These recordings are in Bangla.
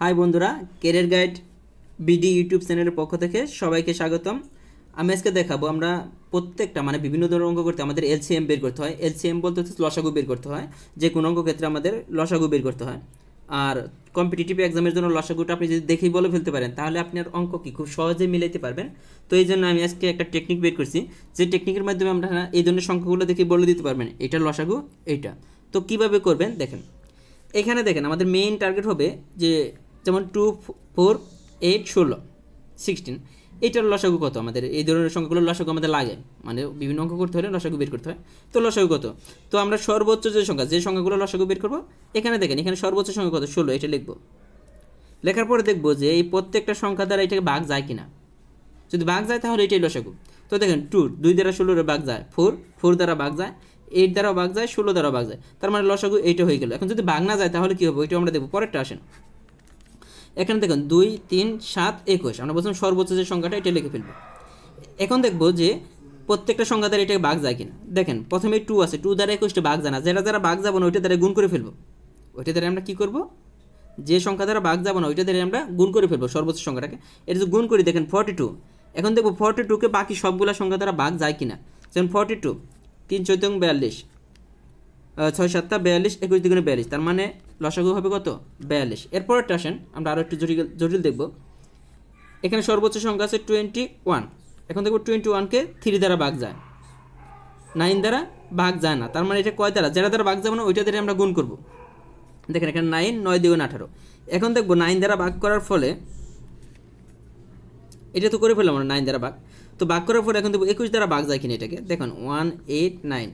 হাই বন্ধুরা। কেরিয়ার গাইড বিডি ইউটিউব চ্যানেলের পক্ষ থেকে সবাইকে স্বাগতম। আমি আজকে দেখাবো আমরা প্রত্যেকটা মানে বিভিন্ন ধরনের অঙ্ক করতে আমাদের এলসিএম বের করতে হয়। এলসিএম বলতে হচ্ছে লসাগু বের করতে হয়। যে কোনো অঙ্ক ক্ষেত্রে আমাদের লসাগু বের করতে হয়। আর কম্পিটিটিভ এক্সামের জন্য লসাগুটা আপনি যদি দেখেই বলে ফেলতে পারেন, তাহলে আপনার অঙ্ক কি? খুব সহজে মিলাইতে পারবেন। তো এই জন্য আমি আজকে একটা টেকনিক বের করছি। যে টেকনিকের মাধ্যমে আমরা এই ধরনের সংখ্যাগুলো দেখে বলে দিতে পারবেন। এটা লসাগু, এইটা। তো কীভাবে করবেন? দেখেন। এখানে দেখেন, আমাদের মেইন টার্গেট হবে যে যেমন টু ফোর এইট ষোলো সিক্সটিন এইটার লসাগু কত? আমাদের এই ধরনের সংখ্যাগুলো লসাগু আমাদের লাগে। মানে বিভিন্ন অঙ্ক করতে হলে লসাগু বের করতে হয়। তো লসাগু কত? তো আমরা সর্বোচ্চ যে সংখ্যা, যে সংখ্যাগুলো লসাগু বের করব, এখানে দেখেন, এখানে সর্বোচ্চ সংখ্যা কত? ষোলো, এটা লিখব। লেখার পরে দেখব যে এই প্রত্যেকটা সংখ্যা দ্বারা এটাকে বাঘ যায় কিনা। যদি বাঘ যায় তাহলে এটাই লসাগু। তো দেখেন, টু, দুই দ্বারা ষোলোর বাঘ যায়, ফোর ফোর দ্বারা বাঘ যায়, এইট দ্বারা বাঘ যায়, ষোলো দ্বারা বাঘ যায়। তার মানে লসাগু এইটা হয়ে গেল। এখন যদি বাঘ না যায় তাহলে কী হবে? ওইটা আমরা দেখব। পরেরটা আসেন। এখানে দেখুন, দুই, তিন, সাত, একুশ। আমরা বলছিলাম সর্বোচ্চ যে সংখ্যাটা, এটা লিখে ফেলব। এখন দেখব যে প্রত্যেকটা সংখ্যা দ্বারা এটাকে বাঘ যায় কিনা। দেখেন, প্রথমে টু আছে টু দ্বারা একুশটা বাঘ জানা যেটা যারা বাঘ যাব না, ওইটা দ্বারা গুণ করে ফেলব। ওইটা দ্বারা আমরা কী করব? যে সংখ্যা দ্বারা বাঘ যাব না, ওইটা দ্বারা আমরা গুণ করে ফেলব সর্বোচ্চ সংখ্যাটাকে। এটা যদি গুণ করি, দেখেন ফর্টি টু এখন দেখব ফর্টি টুকে বাকি সবগুলো সংখ্যা দ্বারা বাঘ যায় কিনা। যেমন ফর্টি টু তিন চৌদ্দ বিয়াল্লিশ। ছয় সাতটা বিয়াল্লিশ, একুশ দ্বিগুণে বিয়াল্লিশ। তার মানে লসাগু হবে কত? বিয়াল্লিশ। এরপরটা আসেন, আমরা আরও একটু জটিল জটিল দেখব। এখানে সর্বোচ্চ সংখ্যা আছে টোয়েন্টি ওয়ান এখন দেখব টোয়েন্টি ওয়ানকে থ্রি দ্বারা ভাগ যায়। নাইন দ্বারা ভাগ যায় না। তার মানে এটা কয় দ্বারা? যেটা দ্বারা ভাগ যাবে না ওইটা দ্বারা আমরা গুণ করব। দেখেন এখানে নাইন নয় দ্বিগুণ আঠারো। এখন দেখব নাইন দ্বারা ভাগ করার ফলে এটা তো করে ফেললাম নাইন দ্বারা ভাগ। তো ভাগ করার ফলে এখন দেখব একুশ দ্বারা ভাগ যায় কিনা এটাকে? দেখুন ওয়ান এইট নাইন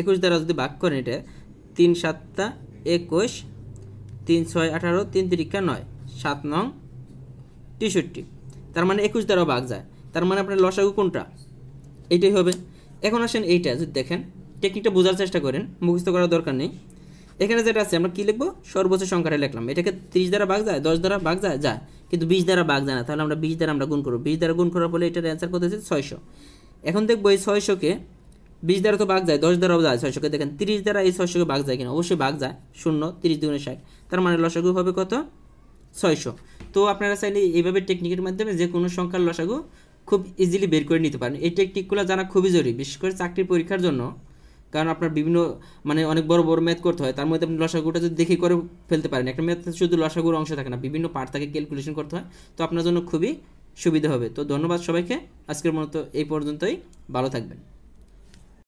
একুশ দ্বারা যদি ভাগ করেন এটা, তিন সাতটা একুশ, তিন ছয় আঠারো, তিন তিরিকা নয়, সাত নং তেষট্টি। তার মানে একুশ দ্বারা ভাগ যায়। তার মানে আপনার লসাগু কোনটা? এইটাই হবে। এখন আসেন এইটা, যদি দেখেন টেকনিকটা বোঝার চেষ্টা করেন, মুখস্থ করার দরকার নেই। এখানে যেটা আছে, আমরা কী লিখব? সর্বোচ্চ সংখ্যাটা লিখলাম। এটাকে ত্রিশ দ্বারা ভাগ যায়, দশ দ্বারা ভাগ যায় যায়। কিন্তু বিশ দ্বারা ভাগ যায় না। তাহলে আমরা বিশ দ্বারা আমরা গুণ করব। বিশ দ্বারা গুণ করার ফলে এটার অ্যান্সার কত হচ্ছে ছয়শো। এখন দেখব এই ছয়শোকে বিশ দ্বারা তো বাঘ যায়, দশ দ্বারাও যায় ছয়শোকে। দেখেন তিরিশ দ্বারা এই ছয়শোকে বাঘ যায় কিনা? অবশ্যই বাঘ যায়, শূন্য, তিরিশ দুগুণে ষাট। তার মানে লসাগু হবে কত? ছয়শো। তো আপনারা চাইলে এইভাবে টেকনিকের মাধ্যমে যে কোনো সংখ্যার লসাগু খুব ইজিলি বের করে নিতে পারেন। এই টেকনিকগুলো জানা খুবই জরুরি, বিশেষ করে চাকরির পরীক্ষার জন্য। কারণ আপনার বিভিন্ন মানে অনেক বড় বড় ম্যাথ করতে হয়, তার মধ্যে আপনি লসাগুটা যদি দেখে করে ফেলতে পারেন, একটা ম্যাথ শুধু লসাগুর অংশ থাকে না, বিভিন্ন পার্ট থাকে ক্যালকুলেশন করতে হয়। তো আপনার জন্য খুবই সুবিধা হবে। তো ধন্যবাদ সবাইকে, আজকের মতো এই পর্যন্তই, ভালো থাকবেন।